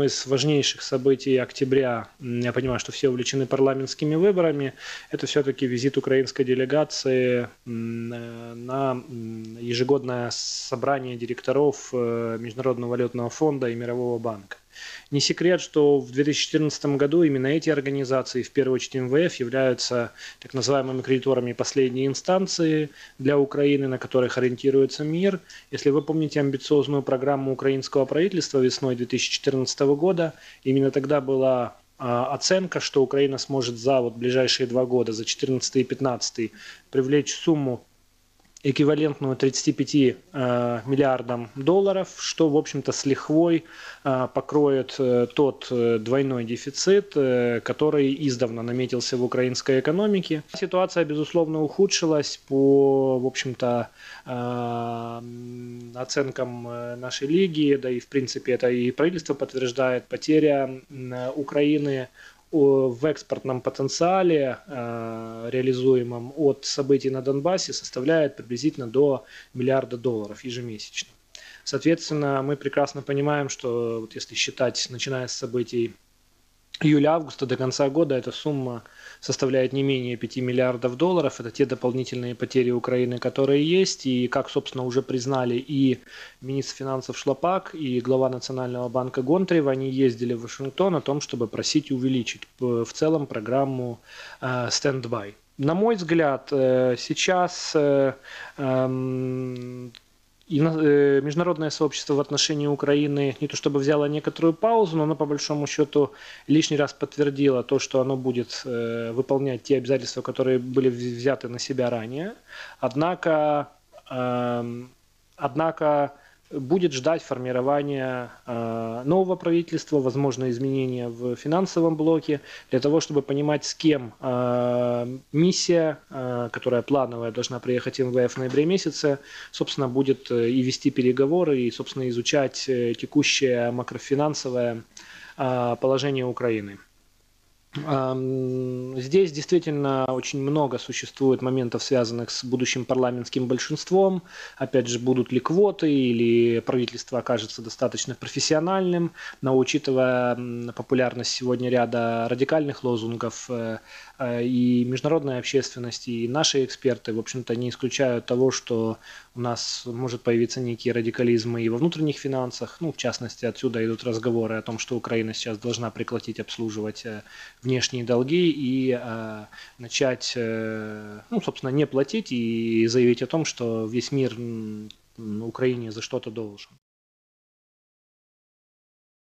одно из важнейших событий октября, я понимаю, что все увлечены парламентскими выборами, это все-таки визит украинской делегации на ежегодное собрание директоров э, Международного валютного фонда и Мирового банка. Не секрет, что в 2014 году именно эти организации, в первую очередь МВФ, являются так называемыми кредиторами последней инстанции для Украины, на которых ориентируется мир. Если вы помните амбициозную программу украинского правительства весной 2014 года, именно тогда была а, оценка, что Украина сможет за вот ближайшие два года, за 2014 и 2015, привлечь сумму эквивалентную 35 э, миллиардам долларов, что, в общем-то, с лихвой э, покроет э, тот двойной дефицит, который издавна наметился в украинской экономике. Ситуация, безусловно, ухудшилась по, в общем-то, оценкам нашей лиги, да и, в принципе, это и правительство подтверждает, потеря Украины в экспортном потенциале, э, реализуемом от событий на Донбассе, составляет приблизительно до миллиарда долларов ежемесячно. Соответственно, мы прекрасно понимаем, что вот если считать, начиная с событий июля-августа до конца года, эта сумма составляет не менее 5 миллиардов долларов. Это те дополнительные потери Украины, которые есть. И как, собственно, уже признали и министр финансов Шлопак, и глава Национального банка Гонтарева, они ездили в Вашингтон о том, чтобы просить увеличить в целом программу стендбай. На мой взгляд, э, сейчас э, эм, э, международное сообщество в отношении Украины не то чтобы взяло некоторую паузу, но оно по большому счету лишний раз подтвердило то, что оно будет э, выполнять те обязательства, которые были взяты на себя ранее. Однако, эм, однако будет ждать формирования э, нового правительства, возможно, изменения в финансовом блоке, для того, чтобы понимать, с кем э, миссия, э, которая плановая, должна приехать МВФ в ноябре месяце, собственно, будет и вести переговоры, и, собственно, изучать текущее макрофинансовое положение Украины. Здесь действительно очень много существует моментов, связанных с будущим парламентским большинством. Опять же, будут ли квоты или правительство окажется достаточно профессиональным. Но учитывая популярность сегодня ряда радикальных лозунгов э, э, и международной общественности, и наши эксперты, в общем-то, не исключают того, что у нас может появиться некий радикализм и во внутренних финансах. Ну, в частности, отсюда идут разговоры о том, что Украина сейчас должна прекратить обслуживать э, внешние долги и э, начать, э, ну, собственно, не платить и заявить о том, что весь мир Украине за что-то должен.